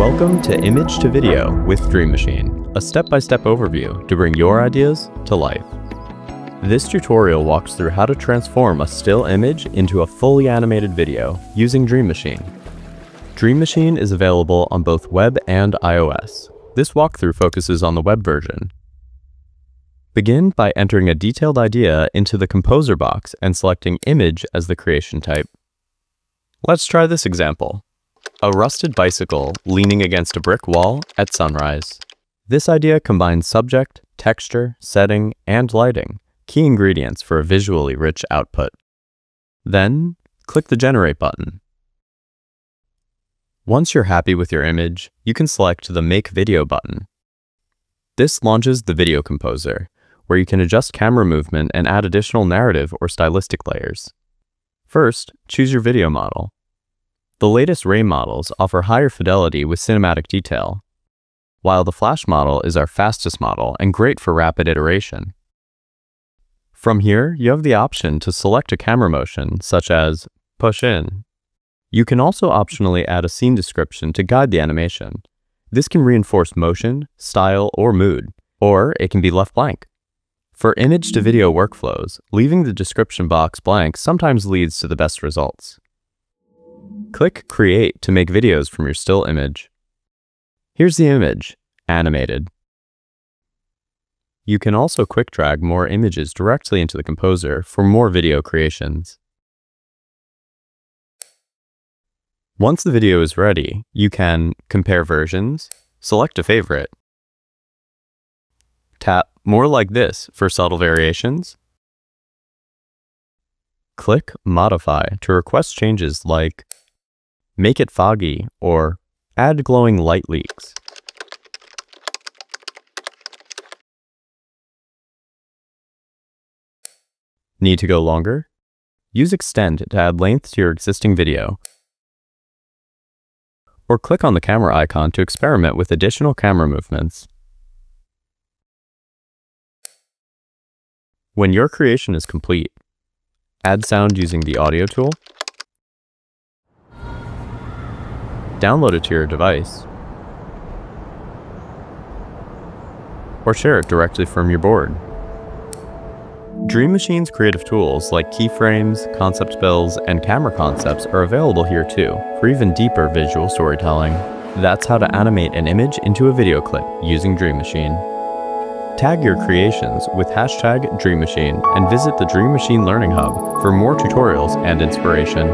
Welcome to Image to Video with Dream Machine, a step-by-step overview to bring your ideas to life. This tutorial walks through how to transform a still image into a fully animated video using Dream Machine. Dream Machine is available on both web and iOS. This walkthrough focuses on the web version. Begin by entering a detailed idea into the Composer box and selecting Image as the creation type. Let's try this example. A rusted bicycle leaning against a brick wall at sunrise. This idea combines subject, texture, setting, and lighting, key ingredients for a visually rich output. Then, click the Generate button. Once you're happy with your image, you can select the Make Video button. This launches the Video Composer, where you can adjust camera movement and add additional narrative or stylistic layers. First, choose your video model. The latest RAY models offer higher fidelity with cinematic detail, while the Flash model is our fastest model and great for rapid iteration. From here, you have the option to select a camera motion, such as push in. You can also optionally add a scene description to guide the animation. This can reinforce motion, style, or mood, or it can be left blank. For image to video workflows, leaving the description box blank sometimes leads to the best results. Click Create to make videos from your still image. Here's the image, animated. You can also quick drag more images directly into the composer for more video creations. Once the video is ready, you can compare versions, select a favorite, tap more like this for subtle variations, click Modify to request changes like make it foggy or add glowing light leaks. Need to go longer? Use Extend to add length to your existing video. Or click on the camera icon to experiment with additional camera movements. When your creation is complete, add sound using the audio tool, download it to your device, or share it directly from your board. Dream Machine's creative tools like keyframes, concept builds, and camera concepts are available here too, for even deeper visual storytelling. That's how to animate an image into a video clip using Dream Machine. Tag your creations with hashtag Dream Machine and visit the Dream Machine Learning Hub for more tutorials and inspiration.